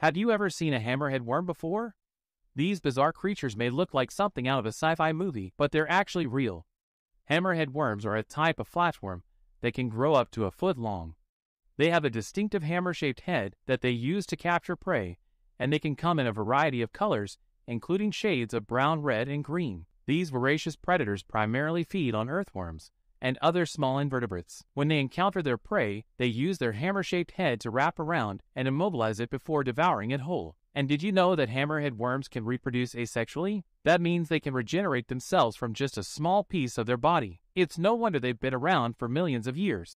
Have you ever seen a hammerhead worm before? These bizarre creatures may look like something out of a sci-fi movie, but they're actually real. Hammerhead worms are a type of flatworm that can grow up to a foot long. They have a distinctive hammer-shaped head that they use to capture prey, and they can come in a variety of colors, including shades of brown, red, and green. These voracious predators primarily feed on earthworms, and other small invertebrates. When they encounter their prey, they use their hammer-shaped head to wrap around and immobilize it before devouring it whole. And did you know that hammerhead worms can reproduce asexually? That means they can regenerate themselves from just a small piece of their body. It's no wonder they've been around for millions of years.